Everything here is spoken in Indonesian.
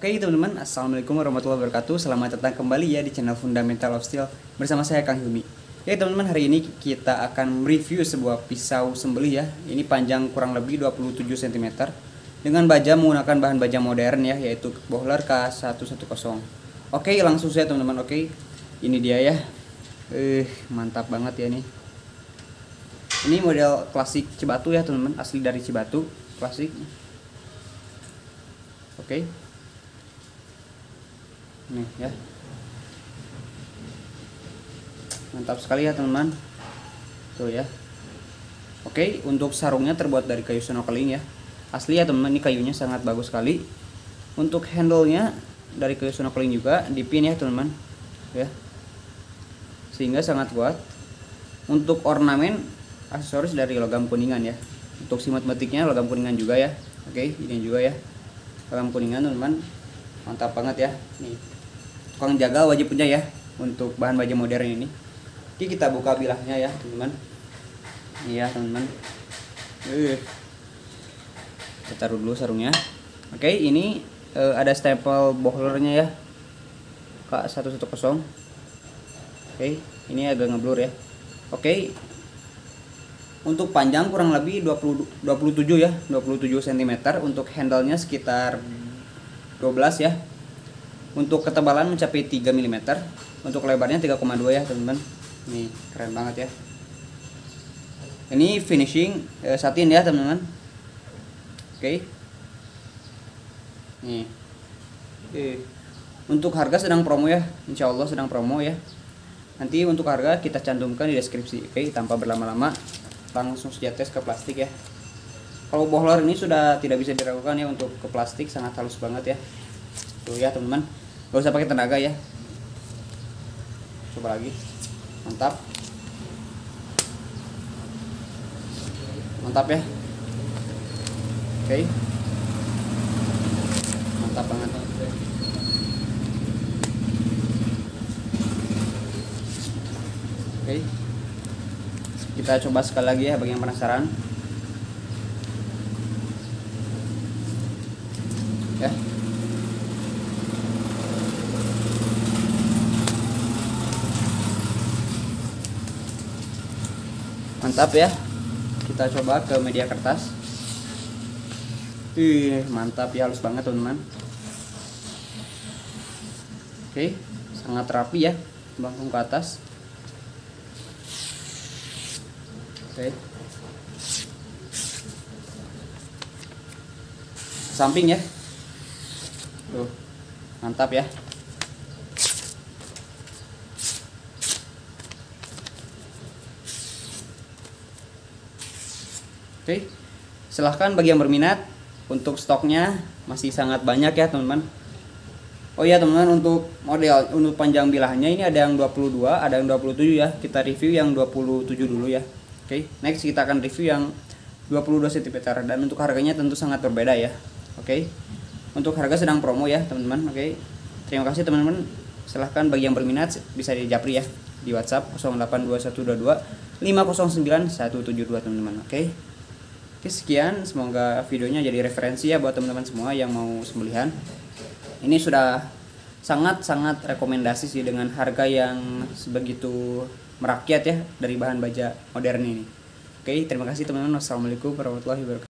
Oke teman-teman, Assalamualaikum warahmatullahi wabarakatuh. Selamat datang kembali ya di channel Fundamental of Steel Bersama saya Kang Hilmi. Ya teman-teman, hari ini kita akan review sebuah pisau sembelih ya. Ini panjang kurang lebih 27 cm Dengan baja menggunakan bahan baja modern ya Yaitu Bohler K110 Oke langsung saja teman-teman, oke Ini dia ya. Eh, mantap banget ya ini. Ini model klasik Cibatu ya teman-teman. Asli dari Cibatu, klasik. Oke nih ya. Mantap sekali ya teman-teman. Tuh ya. Oke untuk sarungnya terbuat dari kayu snorkeling ya. Asli ya teman-teman ini kayunya sangat bagus sekali. Untuk handle-nya dari kayu snorkeling juga dipin ya teman-teman ya. Sehingga sangat kuat. Untuk ornamen aksesoris dari logam kuningan ya. Untuk simat metiknya logam kuningan juga ya. Oke ini juga ya. Logam kuningan teman-teman. Mantap banget ya. Nih tukang jaga wajib punya ya untuk bahan baja modern ini. Oke kita buka bilahnya ya teman-teman. Iya teman-teman. Uh. kita taruh dulu sarungnya. Oke ini uh, ada stempel bohlernya ya. K110 oke ini agak ngeblur ya. Oke. Untuk panjang kurang lebih 20 27 ya 27 cm untuk handle-nya sekitar 12 ya untuk ketebalan mencapai 3 mm untuk lebarnya 3,2 ya teman-teman. Ini keren banget ya. Ini finishing eh, satin ya teman-teman. Oke. Okay. nih. Eh. untuk harga sedang promo ya. Insya Allah sedang promo ya. Nanti untuk harga kita cantumkan di deskripsi oke okay, tanpa berlama-lama. Langsung saja tes ke plastik ya. Kalau bohler ini sudah tidak bisa diragukan ya untuk ke plastik sangat halus banget ya. Tuh ya teman-teman gak usah pakai tenaga ya. Coba lagi. Mantap. Mantap ya. Oke. Mantap banget. Oke. Kita coba sekali lagi ya bagi yang penasaran ya mantap ya. Kita coba ke media kertas. Ih, mantap ya halus banget teman-teman. Oke sangat rapi ya bangkung ke atas. Oke. Samping ya. Tuh mantap ya Oke, silahkan bagi yang berminat untuk stoknya masih sangat banyak ya teman-teman. Oh ya teman-teman untuk model untuk panjang bilahnya ini ada yang 22, ada yang 27 ya. Kita review yang 27 dulu ya. Oke, next kita akan review yang 22 cm dan untuk harganya tentu sangat berbeda ya. Oke. Untuk harga sedang promo ya teman-teman. Oke. Terima kasih teman-teman. Silahkan bagi yang berminat bisa di Japri ya di WhatsApp 082122 509 172 teman-teman. Oke. Oke sekian. Semoga videonya jadi referensi ya buat teman-teman semua yang mau sembelihan. Ini sudah sangat-sangat rekomendasi sih dengan harga yang sebegitu merakyat ya dari bahan baja modern ini. Oke terima kasih teman-teman. Wassalamualaikum warahmatullahi wabarakatuh